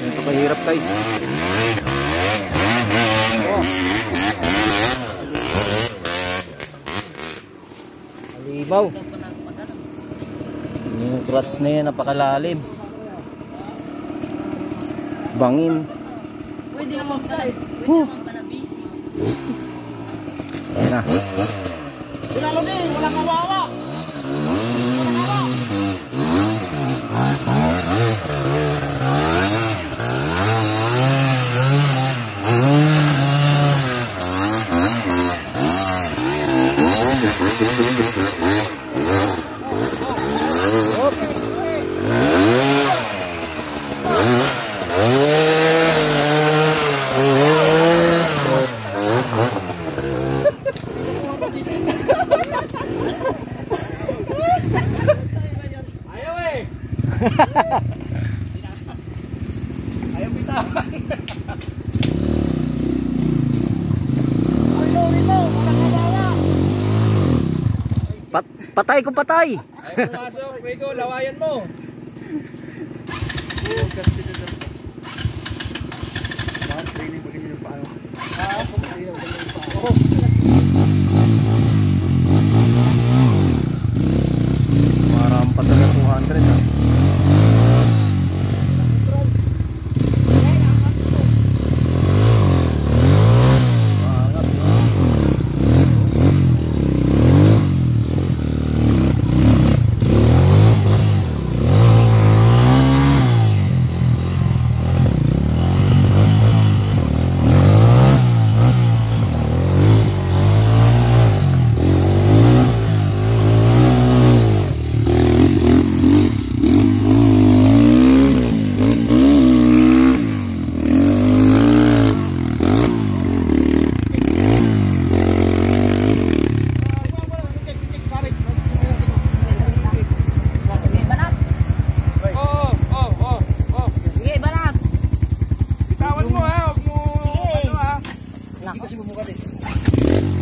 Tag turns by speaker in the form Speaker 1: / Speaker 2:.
Speaker 1: Ito kahirap guys. Oh. Alibaw. Yung clutch na yan, napakalalim. Bangin.
Speaker 2: Pwede naman tayo.
Speaker 1: Huh. Ayan na.
Speaker 2: Ayaw bitawan. Ay, lori mo, walang kawawa.
Speaker 1: Pat patay ko patay.
Speaker 2: Ay, pumasok. Rico, lawayan mo.
Speaker 1: Parang patagal 200 ah.
Speaker 2: 雲
Speaker 3: が
Speaker 2: 出て
Speaker 3: る。